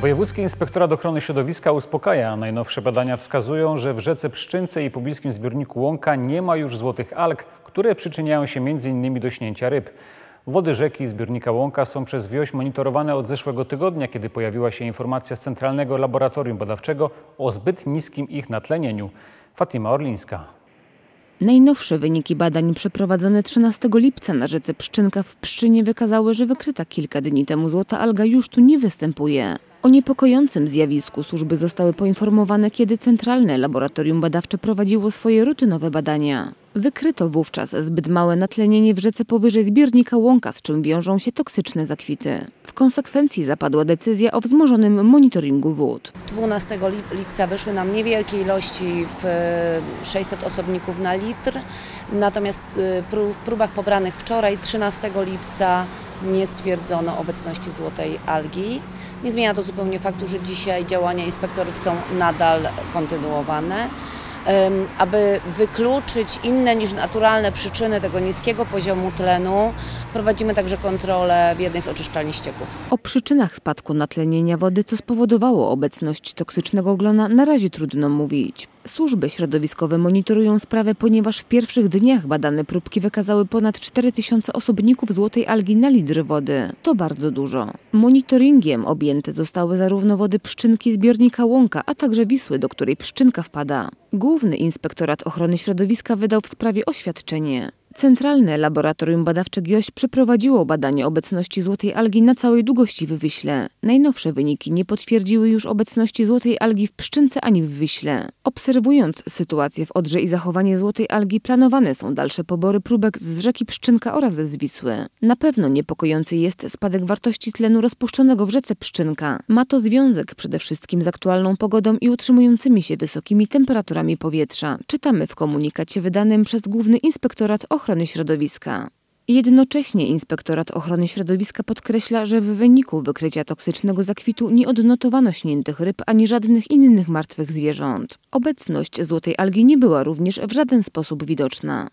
Wojewódzki Inspektorat Ochrony Środowiska uspokaja. Najnowsze badania wskazują, że w rzece Pszczynce i pobliskim zbiorniku Łąka nie ma już złotych alg, które przyczyniają się m.in. do śnięcia ryb. Wody rzeki i zbiornika Łąka są przez wioś monitorowane od zeszłego tygodnia, kiedy pojawiła się informacja z Centralnego Laboratorium Badawczego o zbyt niskim ich natlenieniu. Fatima Orlińska. Najnowsze wyniki badań przeprowadzone 13 lipca na rzece Pszczynka w Pszczynie wykazały, że wykryta kilka dni temu złota alga już tu nie występuje. O niepokojącym zjawisku służby zostały poinformowane, kiedy Centralne Laboratorium Badawcze prowadziło swoje rutynowe badania. Wykryto wówczas zbyt małe natlenienie w rzece powyżej zbiornika Łąka, z czym wiążą się toksyczne zakwity. W konsekwencji zapadła decyzja o wzmożonym monitoringu wód. 12 lipca wyszły nam niewielkie ilości w 600 osobników na litr, natomiast y, w próbach pobranych wczoraj, 13 lipca, nie stwierdzono obecności złotej algi. Nie zmienia to zupełnie faktu, że dzisiaj działania inspektorów są nadal kontynuowane aby wykluczyć inne niż naturalne przyczyny tego niskiego poziomu tlenu, prowadzimy także kontrolę w jednej z oczyszczalni ścieków. O przyczynach spadku natlenienia wody, co spowodowało obecność toksycznego glona, na razie trudno mówić. Służby środowiskowe monitorują sprawę, ponieważ w pierwszych dniach badane próbki wykazały ponad 4000 osobników złotej algi na litr wody. To bardzo dużo. Monitoringiem objęte zostały zarówno wody pszczynki zbiornika Łąka, a także Wisły, do której pszczynka wpada. Główny Inspektorat Ochrony Środowiska wydał w sprawie oświadczenie. Centralne Laboratorium Badawcze GIOŚ przeprowadziło badanie obecności złotej algi na całej długości w Wyśle. Najnowsze wyniki nie potwierdziły już obecności złotej algi w Pszczynce ani w Wyśle. Obserwując sytuację w Odrze i zachowanie złotej algi, planowane są dalsze pobory próbek z rzeki Pszczynka oraz z Wisły. Na pewno niepokojący jest spadek wartości tlenu rozpuszczonego w rzece Pszczynka. Ma to związek przede wszystkim z aktualną pogodą i utrzymującymi się wysokimi temperaturami powietrza. Czytamy w komunikacie wydanym przez Główny Inspektorat Ochrony Ochrony Środowiska. Jednocześnie Inspektorat Ochrony Środowiska podkreśla, że w wyniku wykrycia toksycznego zakwitu nie odnotowano śniętych ryb ani żadnych innych martwych zwierząt. Obecność złotej algi nie była również w żaden sposób widoczna.